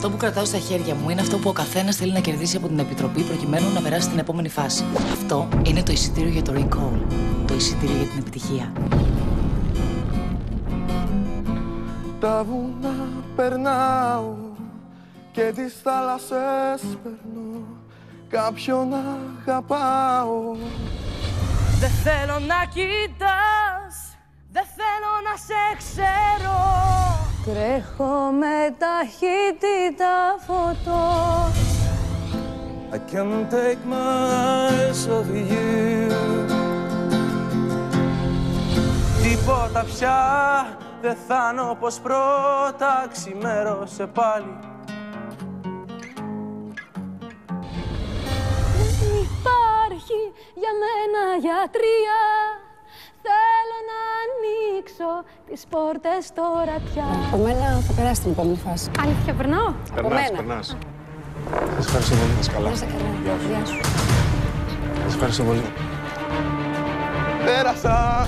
Αυτό που κρατάω στα χέρια μου είναι αυτό που ο καθένας θέλει να κερδίσει από την Επιτροπή προκειμένου να περάσει στην επόμενη φάση. Αυτό είναι το εισιτήριο για το recall. Το εισιτήριο για την επιτυχία. Τα βουνά περνάω και τις θάλασσες περνώ Κάποιον αγαπάω Δεν θέλω να κοιτάς, δεν θέλω να σε ξέρω Τρέχω με ταχύτητα φωτός. I can't take my eyes off you. Τίποτα πια δεν θα είναι όπως πρώτα ξημέρωσε πάλι. Δεν υπάρχει για μένα γιατρία. Θέλω να ανοίξω τις πόρτες τώρα πια Από μένα θα περάσει την επόμενη φάση. Αλήθεια περνάω Από μένα. περνάς. Σας ευχαριστώ πολύ. Σας καλά. Να είσαι καλά. Γεια σου. Σας ευχαριστώ πολύ. Πέρασα